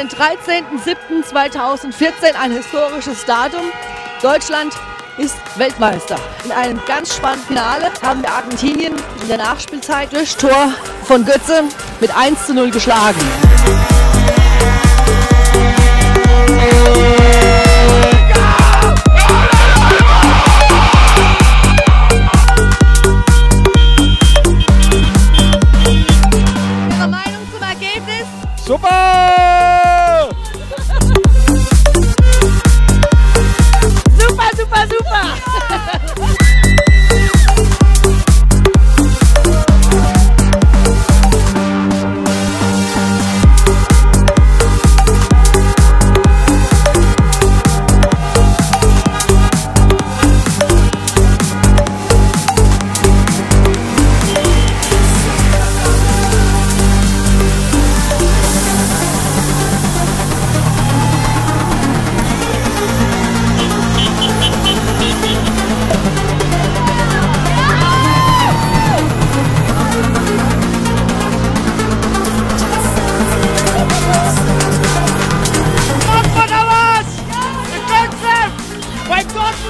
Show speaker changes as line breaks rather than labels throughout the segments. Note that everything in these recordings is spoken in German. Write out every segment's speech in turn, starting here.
den 13.07.2014, ein historisches Datum. Deutschland ist Weltmeister. In einem ganz spannenden Finale haben wir Argentinien in der Nachspielzeit durch Tor von Götze mit 1 zu 0 geschlagen.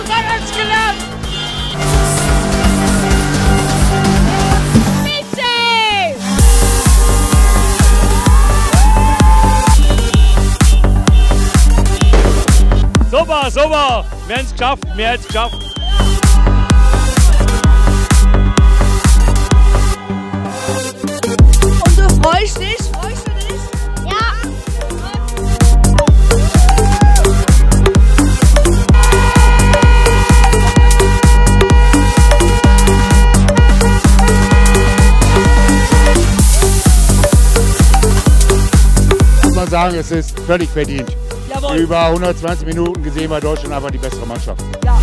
Hat er jetzt gelernt? Super, super. Wir haben es geschafft, wir haben es geschafft.
Sagen, es ist völlig verdient.
Jawohl.
Über 120 Minuten gesehen war Deutschland einfach die bessere Mannschaft.
Lang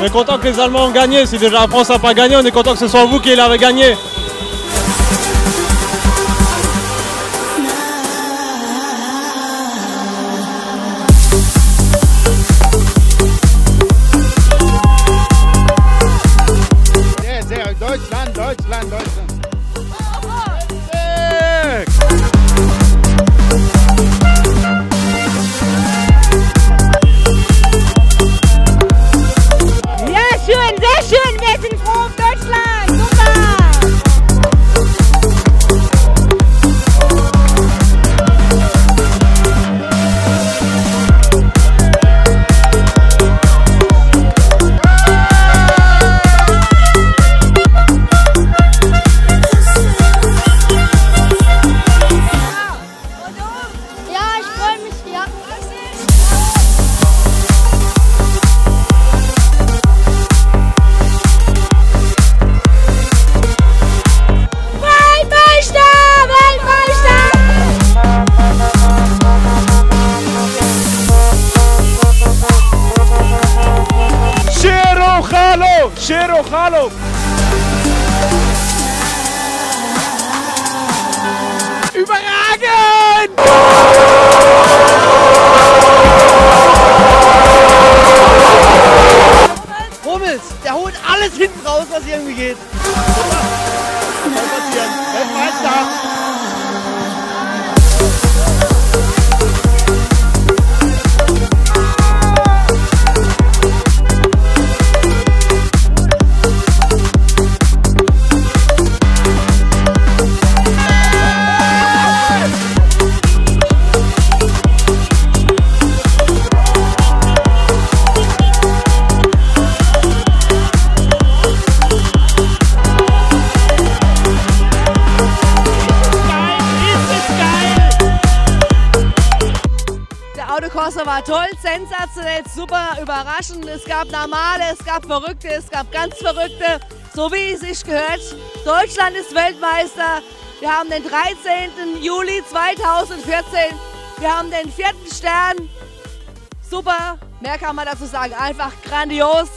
On est content que les Allemands ont gagné. Si déjà la France n'a pas gagné, on est content que ce soit vous qui l'avez gagné. Cero Galo. Überragend!
Der Autocorsa war toll, sensationell, super, überraschend. Es gab normale, es gab Verrückte, es gab ganz Verrückte, so wie es sich gehört. Deutschland ist Weltmeister. Wir haben den 13. Juli 2014. Wir haben den vierten Stern. Super, mehr kann man dazu sagen. Einfach grandios.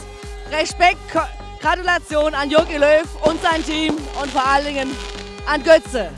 Respekt, Gratulation an Jogi Löw und sein Team und vor allen Dingen an Götze.